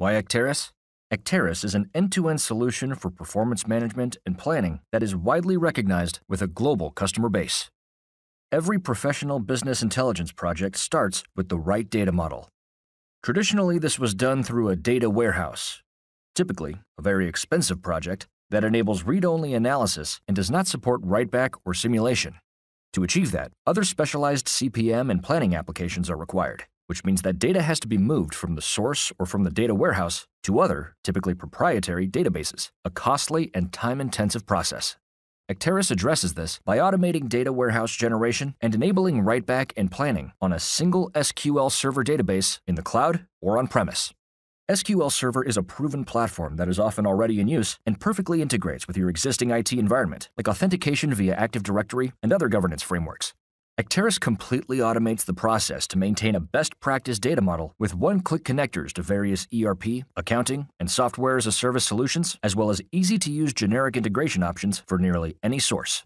Why Acterys? Acterys is an end to end solution for performance management and planning that is widely recognized with a global customer base. Every professional business intelligence project starts with the right data model. Traditionally, this was done through a data warehouse, typically a very expensive project that enables read only analysis and does not support write back or simulation. To achieve that, other specialized CPM and planning applications are required which means that data has to be moved from the source or from the data warehouse to other, typically proprietary, databases, a costly and time intensive process. Acterys addresses this by automating data warehouse generation and enabling write-back and planning on a single SQL Server database in the cloud or on premise. SQL Server is a proven platform that is often already in use and perfectly integrates with your existing IT environment, like authentication via Active Directory and other governance frameworks. Acterys completely automates the process to maintain a best practice data model with one click connectors to various ERP, accounting, and software as a service solutions, as well as easy to use generic integration options for nearly any source.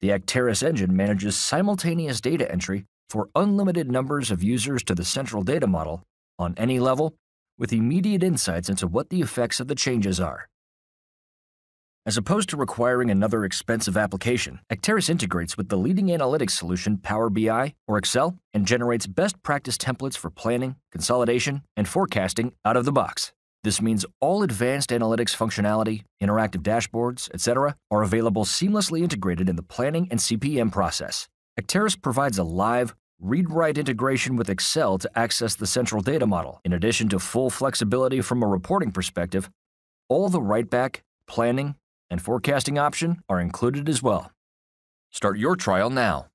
The Acterys engine manages simultaneous data entry for unlimited numbers of users to the central data model on any level with immediate insights into what the effects of the changes are. As opposed to requiring another expensive application, Acterys integrates with the leading analytics solution Power BI or Excel and generates best practice templates for planning, consolidation, and forecasting out of the box. This means all advanced analytics functionality, interactive dashboards, etc., are available seamlessly integrated in the planning and CPM process. Acterys provides a live, read-write integration with Excel to access the central data model. In addition to full flexibility from a reporting perspective, all the write-back, planning, and forecasting option are included as well. Start your trial now